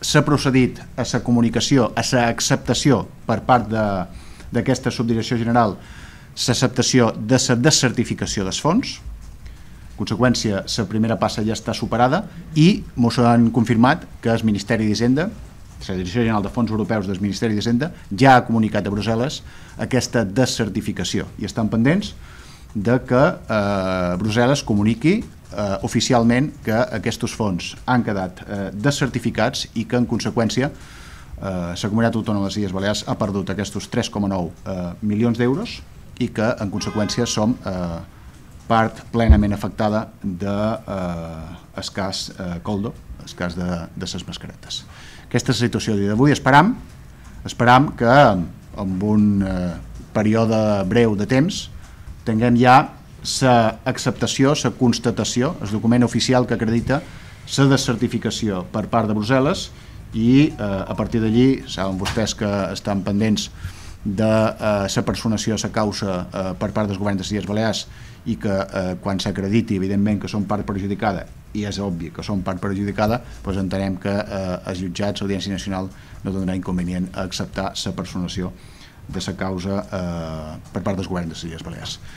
s'ha procedit a la comunicació, a la acceptació per part d'aquesta subdirecció general l'acceptació de la descertificació dels fons, conseqüència, la primera passa ja està superada i ens han confirmat que el Ministeri d'Hisenda, la Direcció General de Fons Europeus del Ministeri d'Hisenda, ja ha comunicat a Brussel·les aquesta descertificació i estan pendents de que eh, Brussel·les comuniqui eh, oficialment que aquests fons han quedat eh, descertificats i que en conseqüència eh, la Comunitat Autònoma de les Illes Balears ha perdut aquests 3,9 eh, milions d'euros i que en conseqüència som eh, part plenament afectada de eh, el eh, Coldo, el cas de, de les mascaretes. Aquesta és la situació d'avui. Esperam, esperam que en un eh, període breu de temps tinguem ja la acceptació, la constatació, el document oficial que acredita la descertificació per part de Brussel·les i eh, a partir d'allí, saben vostès que estan pendents de eh, la personació a la causa eh, per part dels governs de les Illes Balears i que eh, quan s'acrediti evidentment que són part perjudicada i és obvi que són part perjudicada doncs entenem que eh, els jutjats, l'Audiència Nacional no tindrà inconvenient a acceptar la personació de la causa eh, per part dels governs de les Illes Balears.